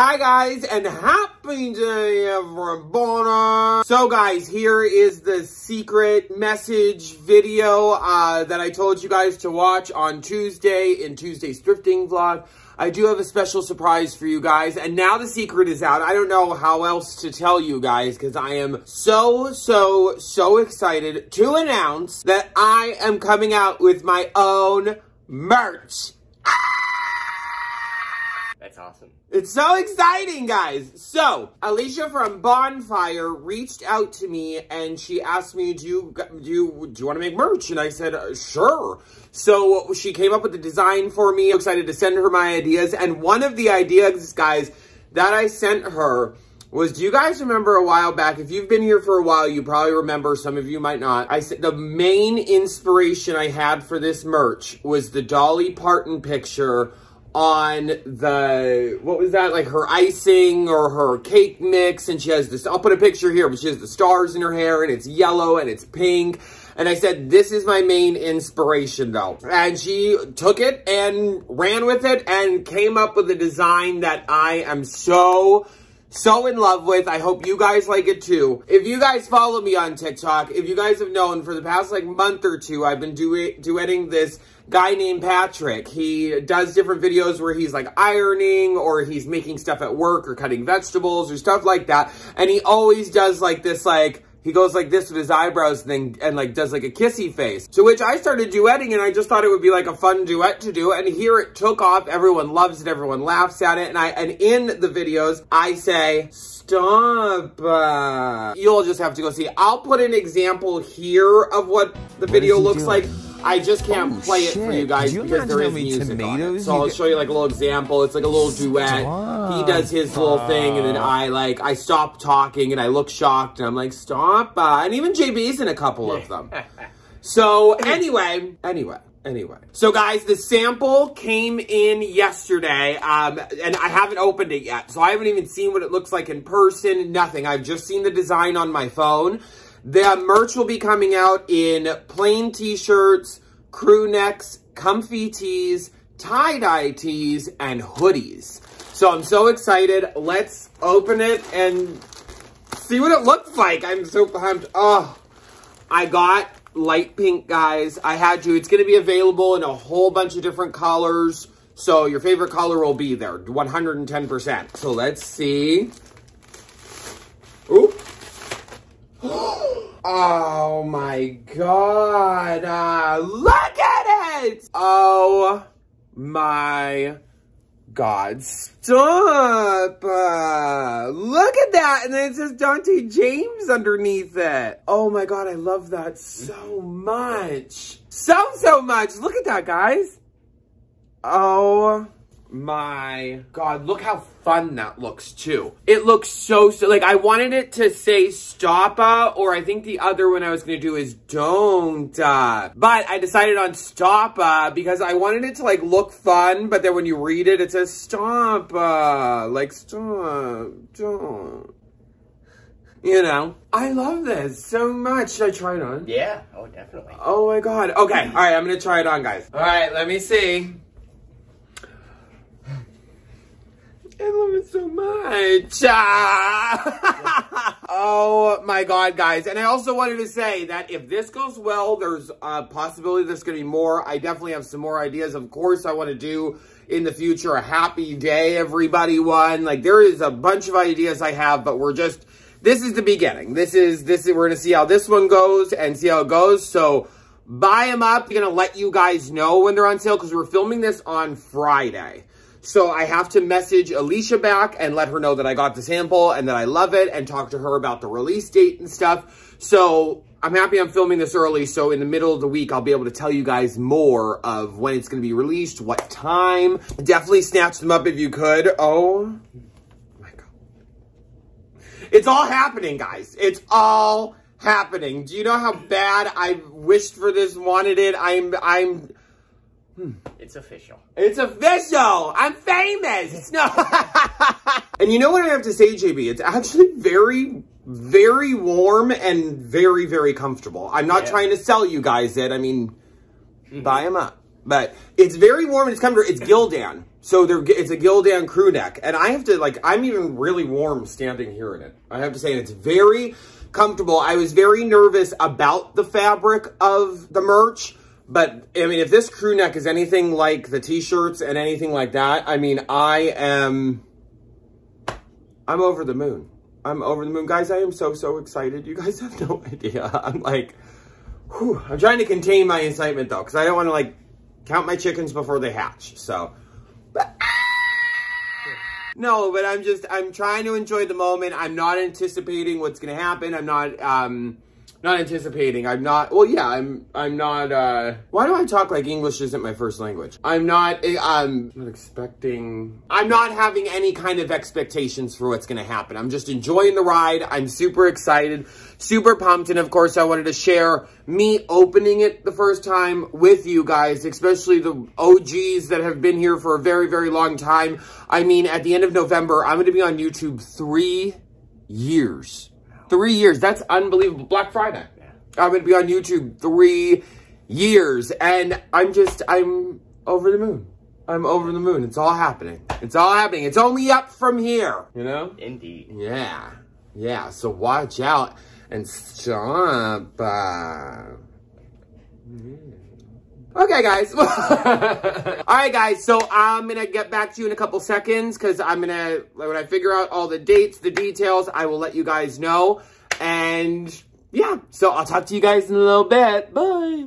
Hi guys, and happy day everyone. So guys, here is the secret message video uh, that I told you guys to watch on Tuesday in Tuesday's thrifting vlog. I do have a special surprise for you guys, and now the secret is out. I don't know how else to tell you guys, because I am so, so, so excited to announce that I am coming out with my own merch. That's awesome. It's so exciting, guys. So, Alicia from Bonfire reached out to me and she asked me, do you, do you, do you want to make merch? And I said, uh, sure. So she came up with the design for me. I'm excited to send her my ideas. And one of the ideas, guys, that I sent her was, do you guys remember a while back, if you've been here for a while, you probably remember, some of you might not, I said the main inspiration I had for this merch was the Dolly Parton picture on the, what was that, like her icing or her cake mix, and she has this, I'll put a picture here, but she has the stars in her hair, and it's yellow, and it's pink, and I said, this is my main inspiration, though. And she took it and ran with it, and came up with a design that I am so so in love with. I hope you guys like it too. If you guys follow me on TikTok, if you guys have known for the past like month or two, I've been du duetting this guy named Patrick. He does different videos where he's like ironing or he's making stuff at work or cutting vegetables or stuff like that. And he always does like this like he goes like this with his eyebrows thing and like does like a kissy face. To which I started duetting and I just thought it would be like a fun duet to do. And here it took off. Everyone loves it. Everyone laughs at it. And I and in the videos, I say, stop. Uh, you'll just have to go see. I'll put an example here of what the video looks doing? like. I just can't oh, play shit. it for you guys you because there is music tomatoes? on it. So I'll show you like a little example. It's like a little duet. Stop. He does his little thing and then I like, I stop talking and I look shocked and I'm like, stop. Uh, and even JB's in a couple of them. so anyway, anyway. Anyway, so guys, the sample came in yesterday, um, and I haven't opened it yet, so I haven't even seen what it looks like in person, nothing. I've just seen the design on my phone. The merch will be coming out in plain t-shirts, crew necks, comfy tees, tie-dye tees, and hoodies. So I'm so excited. Let's open it and see what it looks like. I'm so pumped. Oh, I got light pink, guys. I had to. It's going to be available in a whole bunch of different colors. So your favorite color will be there, 110%. So let's see. Oop. Oh my god. Uh, look at it! Oh my god. Stop! Uh, look at that! And then it says Dante James underneath it. Oh my god, I love that so much. So, so much. Look at that, guys. Oh my god look how fun that looks too. It looks so so like i wanted it to say stoppa or i think the other one i was gonna do is don't uh, but i decided on stoppa because i wanted it to like look fun but then when you read it it says stoppa like stop don't. You know? I love this so much. Should i try it on? Yeah. Oh definitely. Oh my god. Okay. All right. I'm gonna try it on guys. All right. Let me see I love it so much. Oh my God, guys. And I also wanted to say that if this goes well, there's a possibility there's going to be more. I definitely have some more ideas. Of course, I want to do in the future a happy day, everybody one. Like there is a bunch of ideas I have, but we're just, this is the beginning. This is, this is, we're going to see how this one goes and see how it goes. So buy them up. I'm going to let you guys know when they're on sale because we're filming this on Friday. So I have to message Alicia back and let her know that I got the sample and that I love it and talk to her about the release date and stuff. So I'm happy I'm filming this early. So in the middle of the week, I'll be able to tell you guys more of when it's going to be released, what time. Definitely snatch them up if you could. Oh my God. It's all happening, guys. It's all happening. Do you know how bad I wished for this, wanted it? I'm, I'm, Hmm. It's official. It's official. I'm famous. No. and you know what I have to say, JB? It's actually very, very warm and very, very comfortable. I'm not yeah. trying to sell you guys it. I mean, mm -hmm. buy them up. But it's very warm and it's comfortable. It's Gildan. So there, it's a Gildan crew neck. And I have to, like, I'm even really warm standing here in it. I have to say, it's very comfortable. I was very nervous about the fabric of the merch. But, I mean, if this crew neck is anything like the t-shirts and anything like that, I mean, I am, I'm over the moon. I'm over the moon. Guys, I am so, so excited. You guys have no idea. I'm like, whew. I'm trying to contain my excitement, though, because I don't want to, like, count my chickens before they hatch. So, but, no, but I'm just, I'm trying to enjoy the moment. I'm not anticipating what's going to happen. I'm not, um, not anticipating. I'm not, well, yeah, I'm, I'm not, uh, why do I talk like English isn't my first language? I'm not, eh, I'm not expecting, I'm not having any kind of expectations for what's going to happen. I'm just enjoying the ride. I'm super excited, super pumped. And of course, I wanted to share me opening it the first time with you guys, especially the OGs that have been here for a very, very long time. I mean, at the end of November, I'm going to be on YouTube three years. Three years. That's unbelievable. Black Friday. Yeah. I'm going to be on YouTube three years. And I'm just, I'm over the moon. I'm over the moon. It's all happening. It's all happening. It's only up from here. You know? Indeed. Yeah. Yeah. So watch out and stop. Uh... Okay, guys. All right, guys. So I'm going to get back to you in a couple seconds because I'm going to, when I figure out all the dates, the details, I will let you guys know. And yeah, so I'll talk to you guys in a little bit. Bye.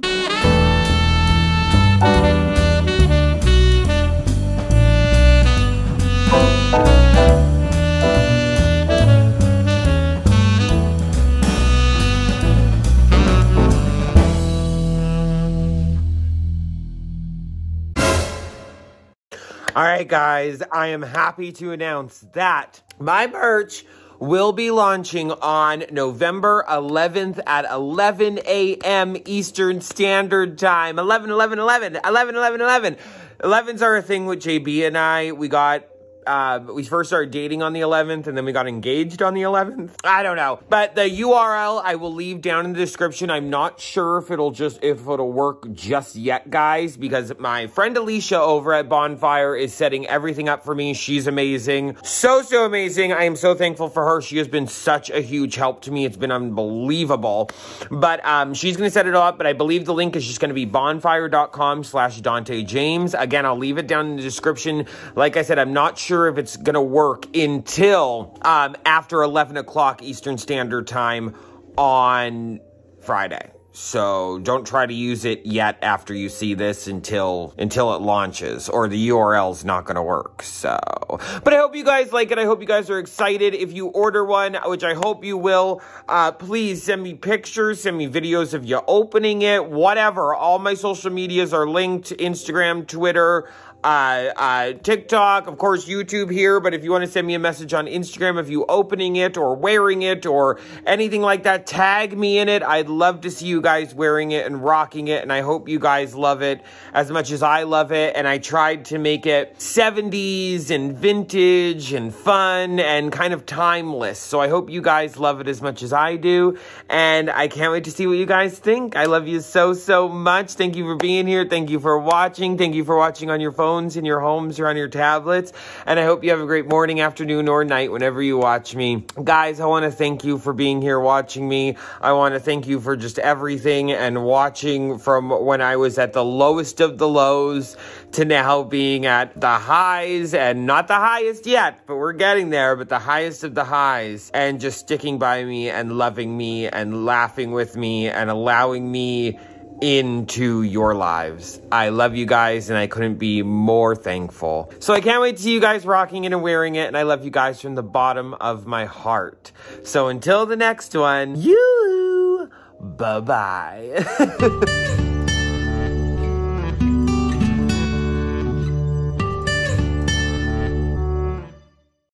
All right, guys, I am happy to announce that my merch will be launching on November 11th at 11 a.m. Eastern Standard Time. 11, 11, 11, 11, 11, 11. 11s are a thing with JB and I. We got uh, we first started dating on the 11th and then we got engaged on the 11th. I don't know. But the URL I will leave down in the description. I'm not sure if it'll just, if it'll work just yet, guys, because my friend Alicia over at Bonfire is setting everything up for me. She's amazing. So, so amazing. I am so thankful for her. She has been such a huge help to me. It's been unbelievable. But um, she's going to set it all up, but I believe the link is just going to be bonfire.com slash Dante James. Again, I'll leave it down in the description. Like I said, I'm not sure sure if it's going to work until um, after 11 o'clock Eastern Standard Time on Friday. So don't try to use it yet after you see this until until it launches or the URL's not going to work. So, but I hope you guys like it. I hope you guys are excited. If you order one, which I hope you will, uh, please send me pictures, send me videos of you opening it, whatever. All my social medias are linked, Instagram, Twitter, uh, uh, TikTok, of course, YouTube here. But if you want to send me a message on Instagram of you opening it or wearing it or anything like that, tag me in it. I'd love to see you guys wearing it and rocking it. And I hope you guys love it as much as I love it. And I tried to make it 70s and vintage and fun and kind of timeless. So I hope you guys love it as much as I do. And I can't wait to see what you guys think. I love you so, so much. Thank you for being here. Thank you for watching. Thank you for watching on your phone phones, in your homes, or on your tablets. And I hope you have a great morning, afternoon, or night whenever you watch me. Guys, I want to thank you for being here watching me. I want to thank you for just everything and watching from when I was at the lowest of the lows to now being at the highs and not the highest yet, but we're getting there, but the highest of the highs and just sticking by me and loving me and laughing with me and allowing me into your lives. I love you guys and I couldn't be more thankful. So I can't wait to see you guys rocking it and wearing it and I love you guys from the bottom of my heart. So until the next one, you, bye-bye.